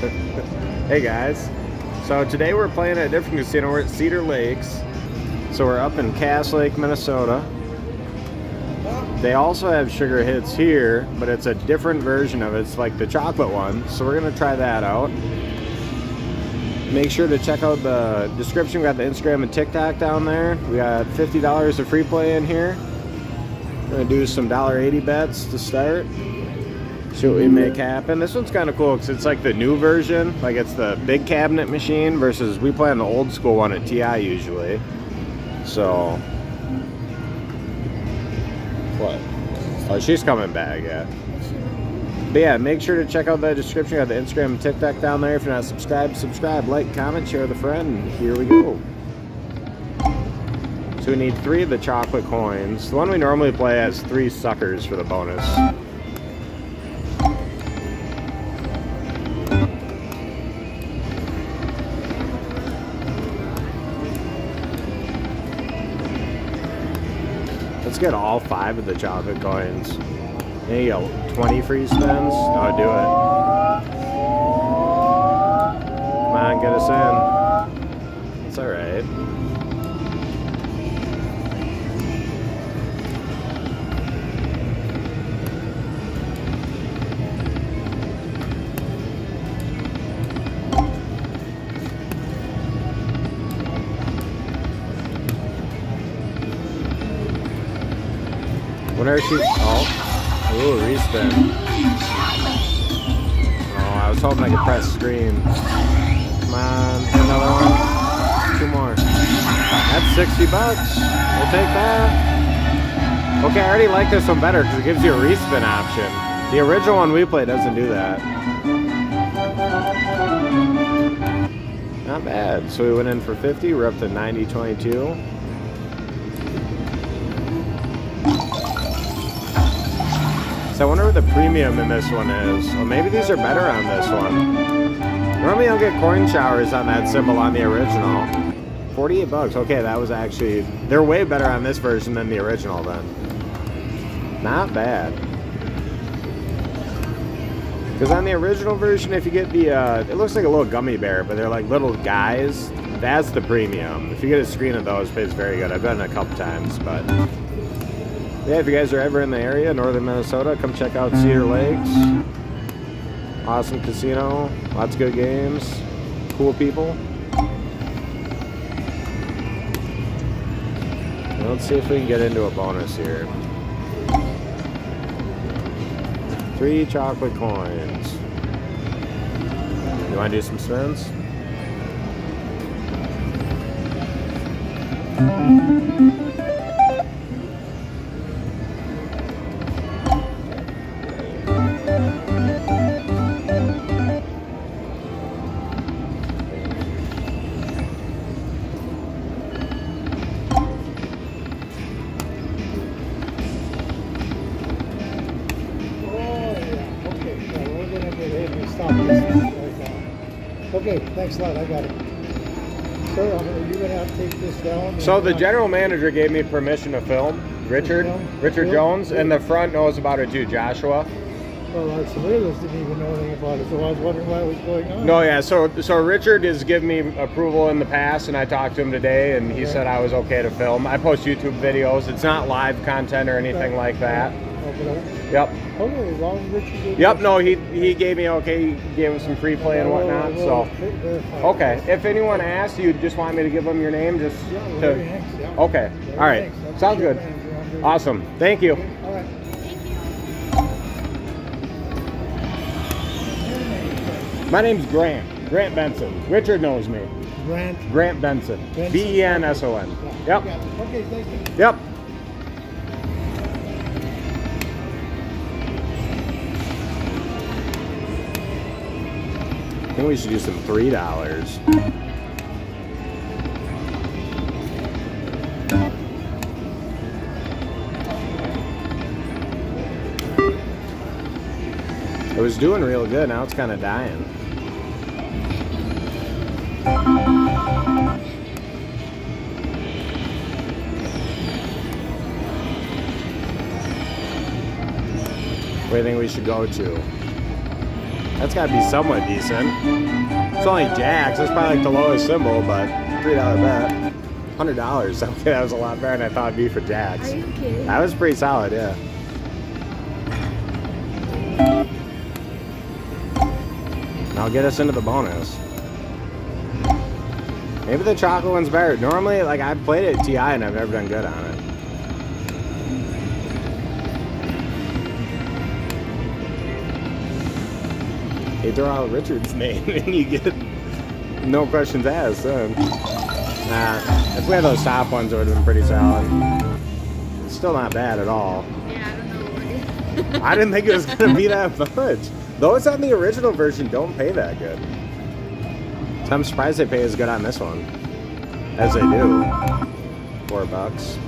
hey guys. So today we're playing at a different casino. We're at Cedar Lakes. So we're up in Cass Lake, Minnesota. They also have sugar hits here, but it's a different version of it. It's like the chocolate one. So we're gonna try that out. Make sure to check out the description. We got the Instagram and TikTok down there. We got $50 of free play in here. We're gonna do some $1.80 bets to start. What we make happen. This one's kind of cool because it's like the new version. Like it's the big cabinet machine versus we play on the old school one at TI usually. So, what? Oh, she's coming back, yeah. But yeah, make sure to check out the description. Got the Instagram and TikTok down there. If you're not subscribed, subscribe, like, comment, share with a friend. Here we go. So we need three of the chocolate coins. The one we normally play has three suckers for the bonus. Get all five of the chocolate coins. There you go. 20 free spins. Oh, do it. Come on, get us in. It's alright. Whenever she... Oh. Ooh, respin. Oh, I was hoping I could press screen. Come on, another one. Two more. That's 60 bucks. We'll take that. Okay, I already like this one better because it gives you a respin option. The original one we played doesn't do that. Not bad. So we went in for 50. We're up to 90.22. So I wonder what the premium in this one is. Well, maybe these are better on this one. Normally you'll get coin showers on that symbol on the original. 48 bucks. Okay, that was actually... They're way better on this version than the original then. Not bad. Because on the original version, if you get the... Uh, it looks like a little gummy bear, but they're like little guys. That's the premium. If you get a screen of those, it's very good. I've done it a couple times, but... Yeah, if you guys are ever in the area, northern Minnesota, come check out Cedar mm. Lakes. Awesome casino, lots of good games, cool people. Let's see if we can get into a bonus here. Three chocolate coins. You want to do some spins? Okay, thanks a. I got it. Sir, are you going to have to take this down? So the general manager gave me permission to film. Richard, film? Richard Film? Jones, and the front knows about it too, Joshua. Well, our surveillance didn't even know anything about it, so I was wondering why it was going on. No, yeah. So so Richard has given me approval in the past, and I talked to him today, and he said I was okay to film. I post YouTube videos. It's not live content or anything Right. like that. Oh, Yep. Okay, long Richard Yep. No, he he gave me okay. He gave him some free play and whatnot. So okay. If anyone asks, you just want me to give them your name, just Yeah, to. Hanks, yeah. Okay. Larry All right. Hanks, Sounds good. manager. Awesome. Thank you. All right. My name's Grant. Grant Benson. Richard knows me. Grant. Grant Benson. Benson. B E N S O N. Yep. you got it. Okay, thank you. Yep. I think we should do some three dollars. It was doing real good. Now it's kind of dying. Where do you think we should go to? That's gotta be somewhat decent. It's only jacks. That's probably like the lowest symbol, but three dollar bet. Hundred dollars. Okay, that was a lot better than I thought it'd be for jacks. Are you kidding? That was pretty solid, yeah. Now get us into the bonus. Maybe the chocolate one's better. Normally, like I've played it at TI and I've never done good on it. They throw out Richard's name and you get no questions asked. Then. Nah, if we had those top ones, it would have been pretty solid. Still not bad at all. Yeah, I don't know I didn't think it was gonna be that much. Those on the original version don't pay that good. So I'm surprised they pay as good on this one as they do. Four bucks.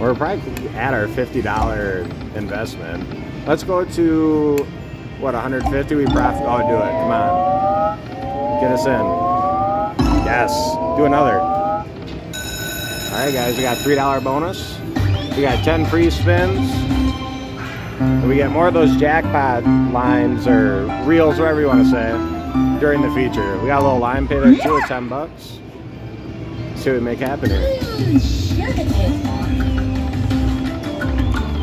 We're probably at our fifty dollar investment. Let's go to what 150. We profit. Oh, do it! Come on, get us in. Yes, do another. All right, guys, we got three dollar bonus. We got ten free spins. And we get more of those jackpot lines or reels, whatever you want to say, during the feature. We got a little line pay there too, at 10 bucks. See what we make happen here.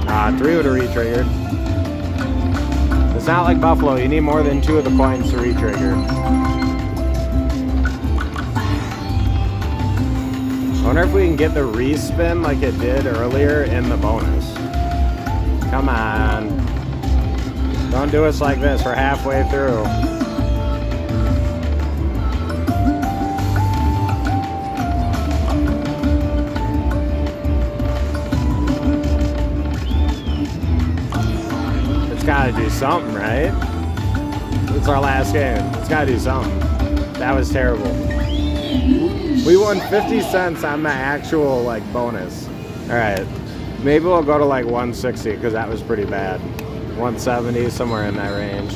Ah, three would have re-triggered. It's not like Buffalo, you need more than two of the coins to re-trigger. I wonder if we can get the respin like it did earlier in the bonus. Come on. Don't do us like this. We're halfway through. Something, right? It's our last game. It's gotta do something. That was terrible. We won 50 cents on the actual like bonus. All right. Maybe we'll go to like 160 because that was pretty bad. 170, somewhere in that range.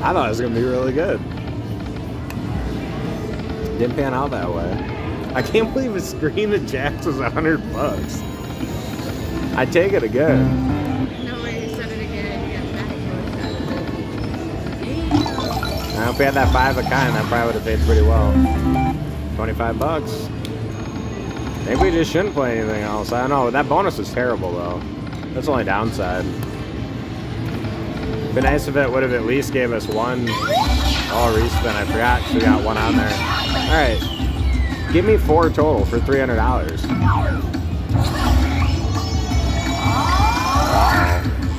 I thought it was gonna be really good. Didn't pan out that way. I can't believe a screen of Jacks was a 100 bucks. I take it again. No way you said it again. You got back Now, if we had that five of kind, that probably would have paid pretty well. 25 bucks. Maybe we just shouldn't play anything else. I don't know. That bonus is terrible, though. That's the only downside. Be nice if it would have at least gave us one. Oh, respin. I forgot. We got one on there. All right. Give me four total for $300.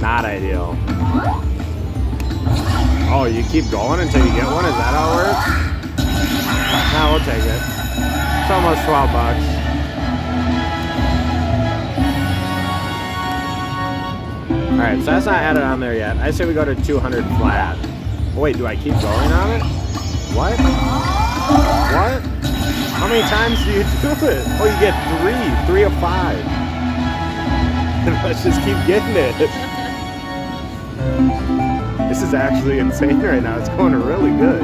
Not ideal. Oh, you keep going until you get one? Is that how it works? No, we'll take it. It's almost 12 bucks. Alright, so that's not added on there yet. I say we go to 200 flat. Oh, wait, do I keep going on it? What? What? How many times do you do it? Oh, you get three. Three of five. Let's just keep getting it. This is actually insane right now. It's going really good.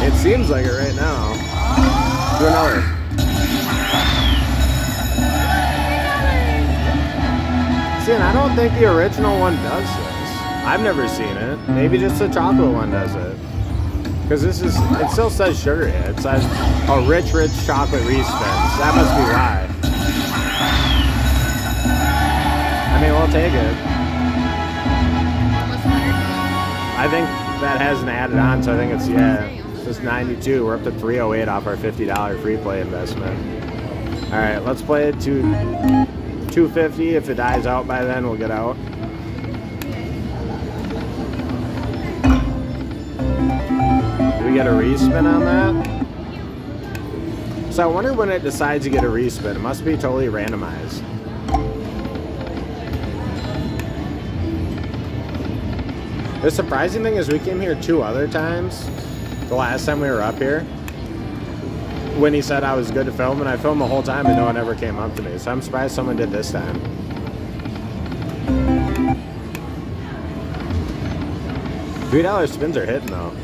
It seems like it right now. Do another. See, and I don't think the original one does this. I've never seen it. Maybe just the chocolate one does it. Because this is, it still says sugar. It says, a rich, rich chocolate respins. That must be why. I mean, we'll take it. Almost 100 bucks. I think that hasn't added on, so I think it's, yeah, it's just 92. We're up to 308 off our $50 free play investment. All right, let's play it to 250. If it dies out by then, we'll get out. Get a respin on that? So I wonder when it decides to get a respin. It must be totally randomized. The surprising thing is we came here two other times. The last time we were up here. When he said I was good to film, and I filmed the whole time and no one ever came up to me. So I'm surprised someone did this time. Three dollar spins are hitting though.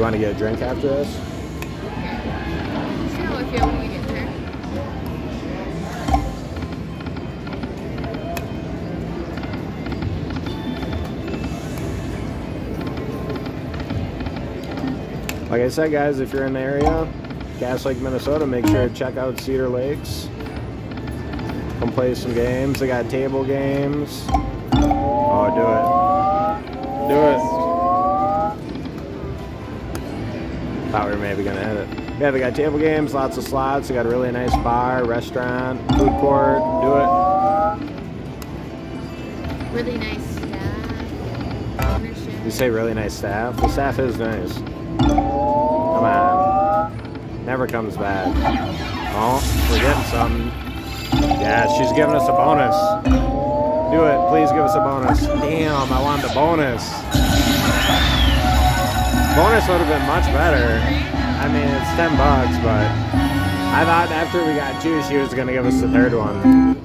You want to get a drink after this? See how you feel when you get there? Like I said, guys, if you're in the area, Cass Lake, Minnesota, make sure to check out Cedar Lakes. Come play some games. They got table games. Oh, do it. Do it. Thought we were maybe gonna hit it. Yeah, they got table games, lots of slots. They got a really nice bar, restaurant, food court. Do it. Really nice staff. Ownership. You say really nice staff. The staff is nice. Come on. Never comes bad. Oh, we're getting something. Yeah, she's giving us a bonus. Do it. Please give us a bonus. Damn, I want the bonus. Bonus would have been much better. I mean, it's 10 bucks, but I thought after we got two, she was going to give us the third one.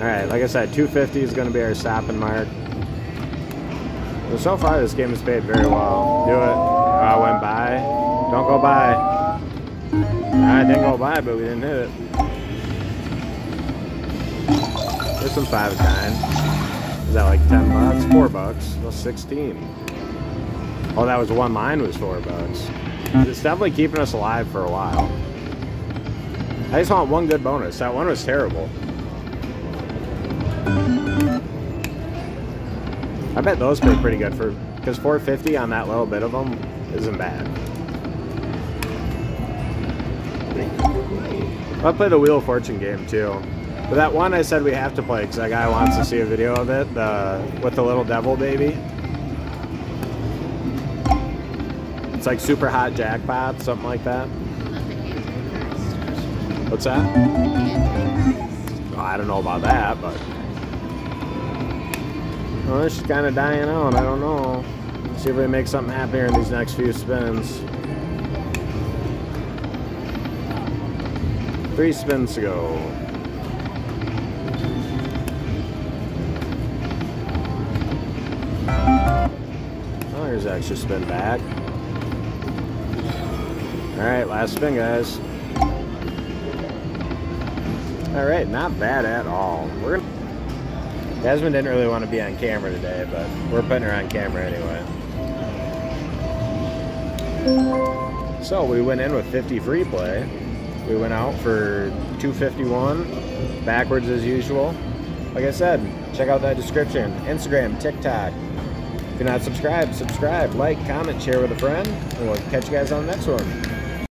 All right, like I said, 250 is going to be our stopping mark. So, far, this game has paid very well. Do it. Oh, I went by. Don't go by. I didn't go by, but we didn't hit it. There's some five nine. Is that like 10 bucks? Four bucks. Well, 16. Oh, that was one line was four bones. It's definitely keeping us alive for a while. I just want one good bonus. That one was terrible. I bet those pay pretty good for because 450 on that little bit of them isn't bad. I'll play the Wheel of Fortune game too. But that one I said we have to play because that guy wants to see a video of it, the with the little devil baby. It's like super hot jackpot, something like that. What's that? I don't know about that, but well, she's kind of dying out. I don't know. Let's see if we can make something happen here in these next few spins. Three spins to go. Oh, here's extra spin back. All right, last spin, guys. All right, not bad at all. We're gonna... Jasmine didn't really want to be on camera today, but we're putting her on camera anyway. So we went in with 50 free play. We went out for 251, backwards as usual. Like I said, check out that description. Instagram, TikTok. If you're not subscribed, subscribe, like, comment, share with a friend, and we'll catch you guys on the next one.